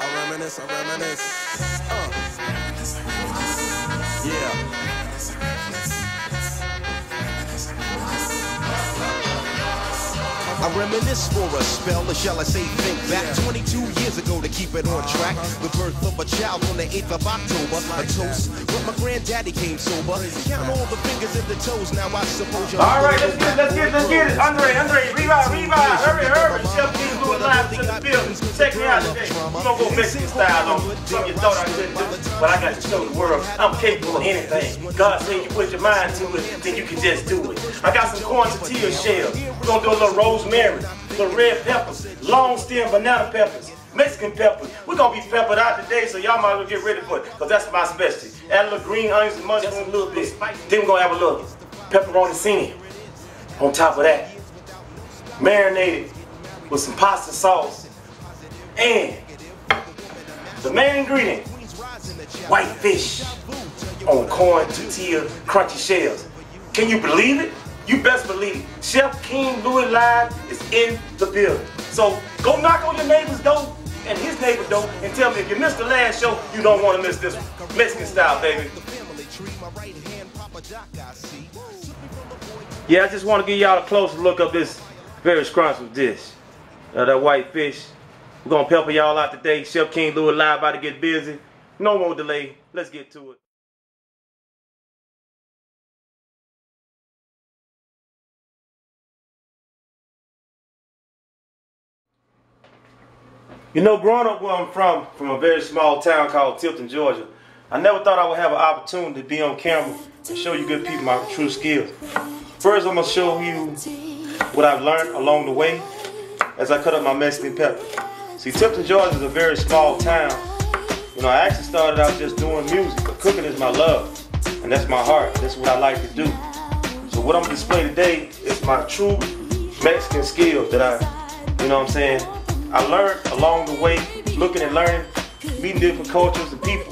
I reminisce, I reminisce. Uh. Yeah. I reminisce for a spell, or shall I say think back 22 years ago to keep it on track. The birth of a child on the 8th of October. A toast when my granddaddy came sober. Count all the fingers and the toes, now I suppose you're All right, let's get it, let's get it, let's get it. Andre, Andre, revive, revive, hurry, hurry. Chef King doing live to the building. Check me out today. We gonna go Mexican style on something you thought I couldn't do, but I got to show the world I'm capable of anything. God said you put your mind to it, then you can just do it. I got some corn tortilla shells. We're gonna do a little rosemary, little red peppers, long stem banana peppers. Mexican peppers. We're gonna be peppered out today, so y'all might as well get ready for it, because that's my specialty. Add a little green onions and mushrooms a little bit. Then we're gonna have a little pepperoncini on top of that. Marinated with some pasta sauce. And the main ingredient, white fish on corn tortilla crunchy shells. Can you believe it? You best believe. Chef King Louie Live is in the building. So go knock on your neighbor's door and his neighbor's door and tell me if you missed the last show, you don't want to miss this one. Mexican style, baby. Yeah, I just want to give y'all a closer look of this very scrumptious dish. Uh, that white fish. We're going to pepper y'all out today. Chef King Louie Live about to get busy. No more delay. Let's get to it. You know, growing up where I'm from, from a very small town called Tifton, Georgia, I never thought I would have an opportunity to be on camera and show you good people my true skills. First, I'm gonna show you what I've learned along the way as I cut up my Mexican pepper. See, Tifton, Georgia is a very small town. You know, I actually started out just doing music, but cooking is my love, and that's my heart. That's what I like to do. So what I'm gonna display today is my true Mexican skills that I, you know what I'm saying, I learned along the way, looking and learning, meeting different cultures and people.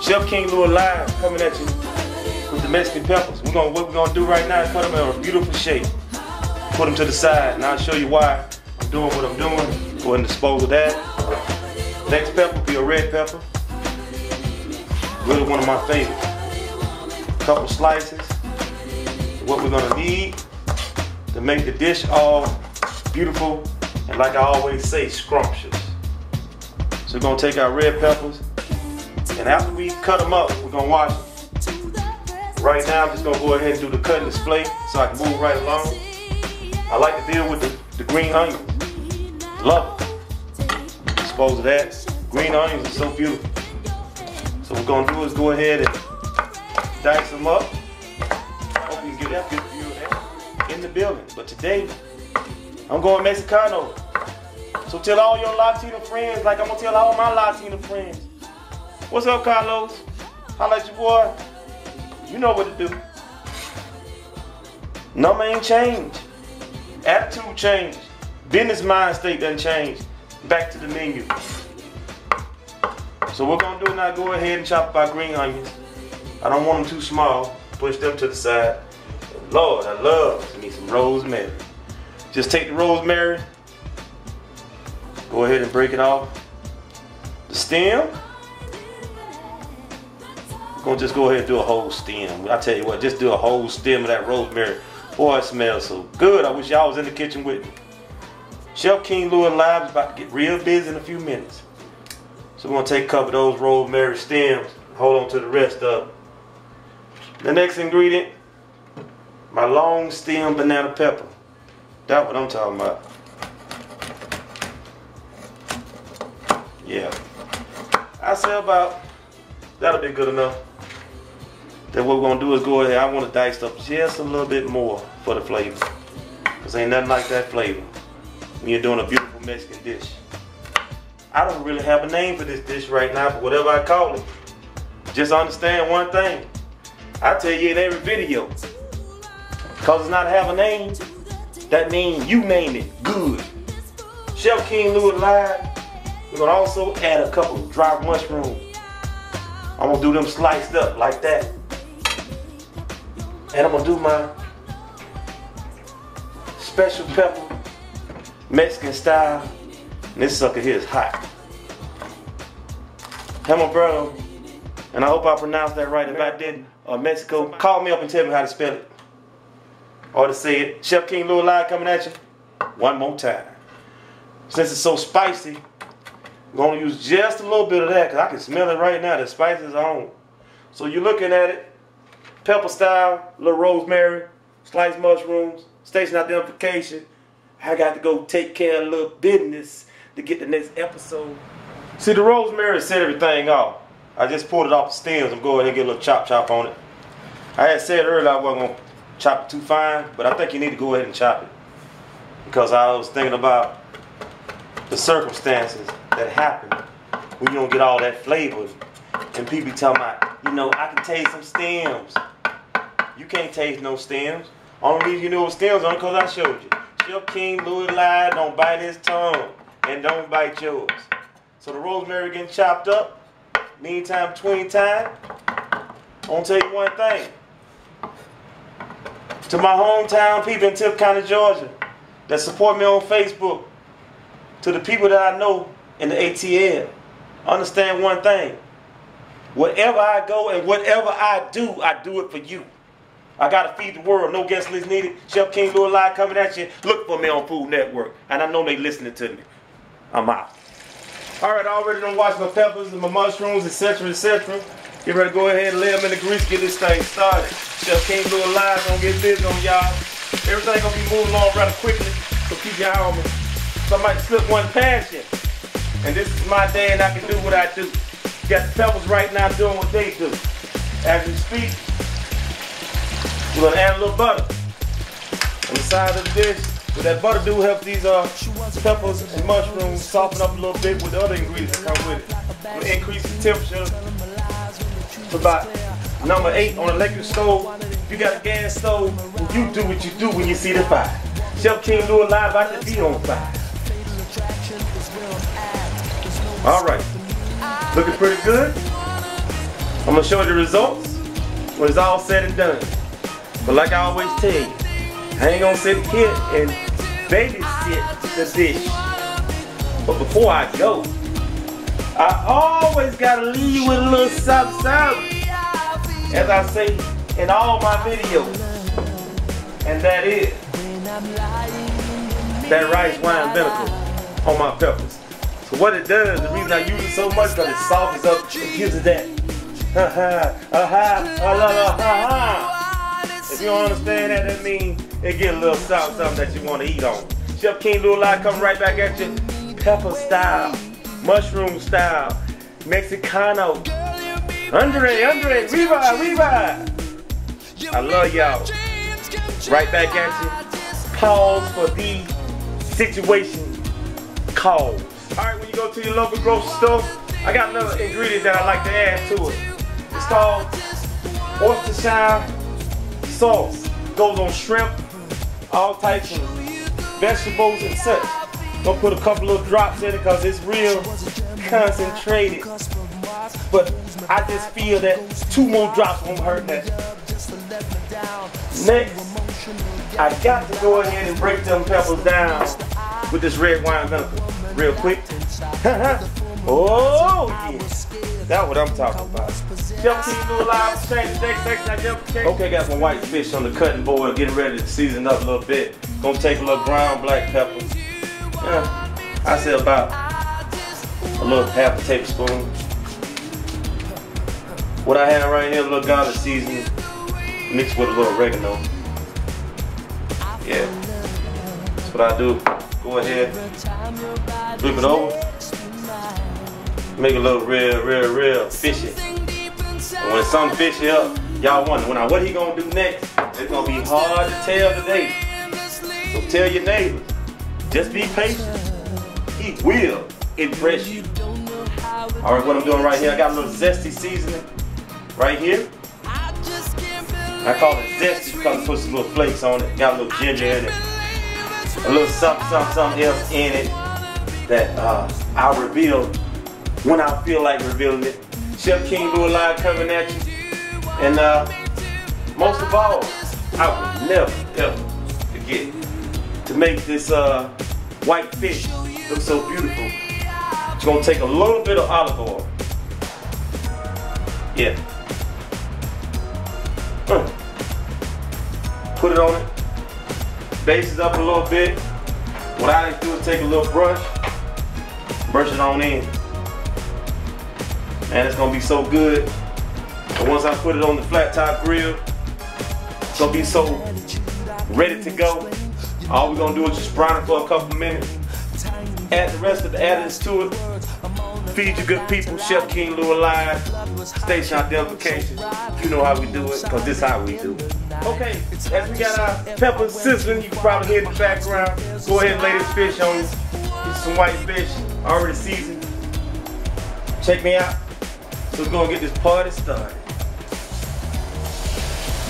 Chef King Louie Live coming at you with the Mexican peppers. We're gonna what we're gonna do right now is cut them in a beautiful shape. Put them to the side, and I'll show you why I'm doing what I'm doing. Go ahead and dispose of that. Next pepper will be a red pepper. Really one of my favorites. Couple slices. What we're gonna need to make the dish all beautiful and like I always say, scrumptious. So we're gonna take our red peppers, and after we cut them up, we're gonna wash them. Right now, I'm just gonna go ahead and do the cut and display so I can move right along. I like to deal with the, the green onions. Love it. Dispose of that. Green onions are so beautiful. So what we're gonna do is go ahead and dice them up. Hope you can get that good view of that in the building. But today, I'm going Mexicano. So tell all your Latino friends, like I'm gonna tell all my Latino friends. What's up, Carlos? Holla at your boy. You know what to do. Number ain't changed. Attitude changed. Business mind state doesn't change. Back to the menu. So what we're gonna do now, go ahead and chop up our green onions. I don't want them too small. Push them to the side. Lord, I love me some rosemary. Just take the rosemary, go ahead and break it off. The stem, we're gonna just go ahead and do a whole stem. I tell you what, just do a whole stem of that rosemary. Boy, it smells so good. I wish y'all was in the kitchen with me. Chef King Louie Live is about to get real busy in a few minutes. So we're gonna take a couple of those rosemary stems, hold on to the rest of. The next ingredient, my long stem banana pepper. That's what I'm talking about. Yeah. I say about, that'll be good enough. Then what we're gonna do is go ahead, I wanna dice up just a little bit more for the flavor. Cause ain't nothing like that flavor when you're doing a beautiful Mexican dish. I don't really have a name for this dish right now, but whatever I call it, just understand one thing. I tell you in every video, cause it's not have a name, that means you named it good. Chef King Louie Live. We're gonna also add a couple of dry mushrooms. I'm gonna do them sliced up like that. And I'm gonna do my special pepper, Mexican style. And this sucker here is hot. Have my brother, and I hope I pronounced that right. If I didn't, uh, Mexico, call me up and tell me how to spell it. Or to say it. Chef King Louie Live coming at you. One more time. Since it's so spicy, I'm gonna use just a little bit of that because I can smell it right now. The spices are on. So you're looking at it, pepper style, little rosemary, sliced mushrooms, station identification. I got to go take care of a little business to get the next episode. See, the rosemary set everything off. I just pulled it off the stems. I'm going and get a little chop chop on it. I had said earlier I wasn't going to chop it too fine, but I think you need to go ahead and chop it. Because I was thinking about the circumstances that happen when you don't get all that flavor. And people talking about, you know, I can taste some stems. You can't taste no stems. Only reason you know what stems on because I showed you. Chef King Louie lied, don't bite his tongue and don't bite yours. So the rosemary getting chopped up. Meantime, between time, I'm gonna tell you one thing. To my hometown people in Tift County, Georgia, that support me on Facebook, to the people that I know in the ATL, understand one thing. Wherever I go and whatever I do, I do it for you. I gotta feed the world. No guest list needed. Chef King Louie Live coming at you. Look for me on Food Network. And I know they listening to me. I'm out. All right, I already done washed my peppers and my mushrooms, etc., etc. Get ready to go ahead and lay them in the grease, get this thing started. Chef King Louie Live gonna get busy on y'all. Everything gonna be moving along rather quickly, so keep your eye on me. Somebody slip one past you. And this is my day and I can do what I do. Got the peppers right now doing what they do. As we speak, we're gonna add a little butter on the side of the dish. What that butter do help these uh, peppers and mushrooms soften up a little bit with the other ingredients that come with it. Will increase the temperature to about number eight on electric stove. If you got a gas stove, you do what you do when you see the fire. Chef King Louie live out to be on fire. All right, looking pretty good. I'm gonna show you the results when it's all said and done. But like I always tell you, I ain't gonna sit here and babysit the dish. But before I go, I always gotta leave you with a little something, something. As I say in all my videos. And that is that rice wine vinegar on my peppers. So what it does, the reason I use it so much because it softens up, it gives it that ha ha, ha ha, ha ha. If you don't understand that, that means it get a little something, something that you want to eat on. Chef King Live coming right back at you. Pepper style, mushroom style, Mexicano. Andre, Andre, revive, revive. I love y'all. Right back at you. Pause for the situation calls. Alright, when you go to your local grocery store, I got another ingredient that I like to add to it. It's called Worcestershire sauce. Goes on shrimp, all types of vegetables and such. Gonna put a couple of drops in it because it's real concentrated. But I just feel that two more drops won't hurt that. Next, I got to go ahead and break them peppers down with this red wine vinegar real quick. oh, yeah. That's what I'm talking about. Jump Louie Live. I Okay, got some white fish on the cutting board, getting ready to season up a little bit. Gonna take a little ground black pepper. Yeah, I say about a little half a tablespoon. What I have right here, a little garlic seasoning mixed with a little oregano. Yeah, that's what I do. Go ahead, flip it over, make it a little real, real, real fishy. And when it's something fishy up, y'all wonder, when what he gonna do next? It's gonna be hard to tell today. So tell your neighbors, just be patient. He will impress you. All right, what I'm doing right here, I got a little zesty seasoning right here. I call it zesty because it puts some little flakes on it. Got a little ginger in it. A little something, something, something else in it that uh, I'll reveal when I feel like revealing it. Chef King Louie Live coming at you. And uh, most of all, I will never ever forget to make this uh, white fish look so beautiful. It's gonna take a little bit of olive oil. Yeah. Mm. Put it on it. Base it up a little bit. What I like to do is take a little brush, brush it on in. And it's gonna be so good. And once I put it on the flat top grill, it's gonna be so ready to go. All we're gonna do is just brown it for a couple minutes. Add the rest of the additives to it. Feed your good people, Chef King Lou Alive, station identification. You know how we do it, cause this how we do it. Okay, as we got our pepper sizzling, you can probably hear in the background. Go ahead and lay this fish on. Get some white fish, already seasoned. Check me out. So we're gonna get this party started.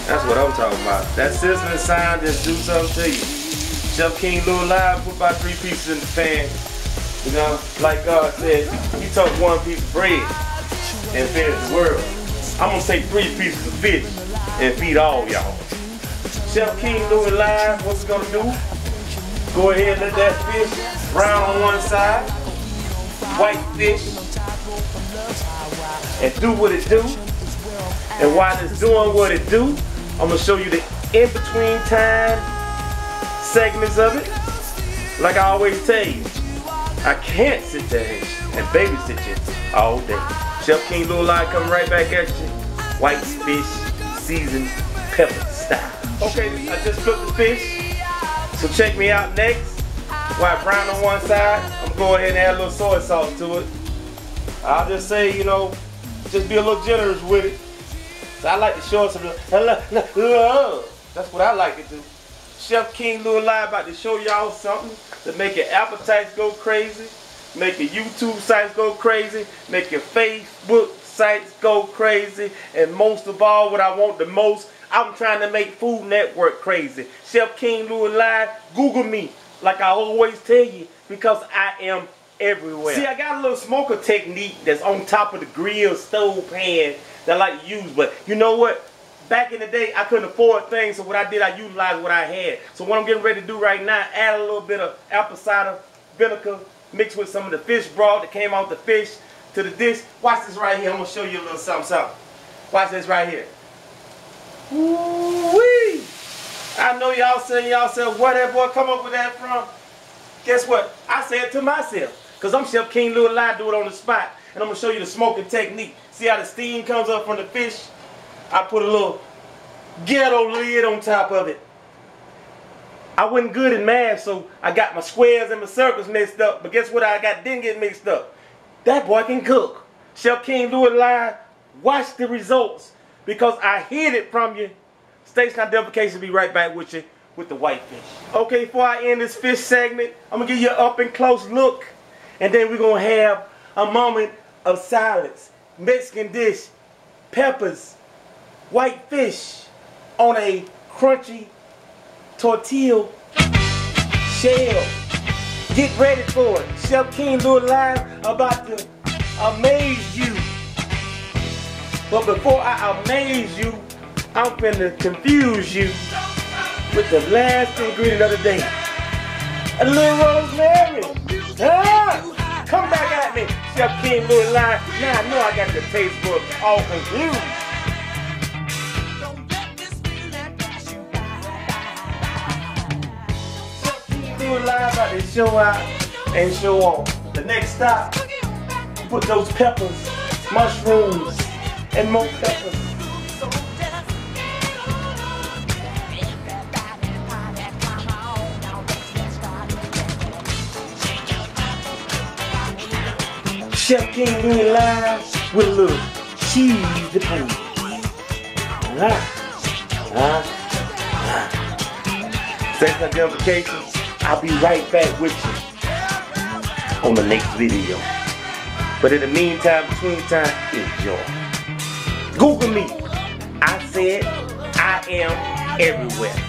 That's what I'm talking about. That sizzling sound just do something to you. Chef King Lou Live put about three pieces in the pan. You know, like uh, God said, he took one piece of bread and fed the world. I'm gonna take three pieces of fish and feed all y'all. Chef King Lou Live, what's gonna do? Go ahead and let that fish brown on one side, white fish, and do what it do. And while it's doing what it do, I'm gonna show you the in-between time segments of it. Like I always tell you, I can't sit there and babysit you all day. Chef King Lou Live coming right back at you. White fish, seasoned pepper style. Okay, I just cooked the fish. So check me out next. While brown on one side, I'm going ahead and add a little soy sauce to it. I'll just say, you know, just be a little generous with it. So I like to show some love. That's what I like to do. Chef King Lou Live about to show y'all something to make your appetites go crazy, make your YouTube sites go crazy, make your Facebook sites go crazy, and most of all, what I want the most, I'm trying to make Food Network crazy. Chef King Lou Live, Google me, like I always tell you, because I am everywhere. See, I got a little smoker technique that's on top of the grill stove pan that I like to use, but you know what? Back in the day, I couldn't afford things, so what I did, I utilized what I had. So what I'm getting ready to do right now, add a little bit of apple cider vinegar mixed with some of the fish broth that came off the fish to the dish. Watch this right here. I'm gonna show you a little something, something. Watch this right here. Woo-wee! I know y'all saying y'all said, where that boy come up with that from? Guess what? I said to myself. Because I'm Chef King Lou I do it on the spot. And I'm going to show you the smoking technique. See how the steam comes up from the fish? I put a little ghetto lid on top of it. I wasn't good in math, so I got my squares and my circles mixed up. But guess what I got didn't get mixed up? That boy can cook. Chef King Lou Live, watch the results. Because I hid it from you. Station identification be right back with you with the whitefish. Okay, before I end this fish segment, I'm gonna give you an up and close look. And then we're gonna have a moment of silence. Mexican dish, peppers, white fish on a crunchy tortilla shell. Get ready for it. Chef King Lou Live about to amaze you. But before I amaze you, I'm finna confuse you with the last ingredient of the day. A little rosemary. Ah, come back at me, Chef King Lou Live. Now I know I got the taste book all confused. Lou Live about to show out and show off. The next stop, put those peppers, mushrooms, and more peppers. Chef King Louie Live with a little cheese to pay. Alright. Alright. Thanks for identification. I'll be right back with you on the next video. But in the meantime, between time, enjoy. Google me. I said I am everywhere.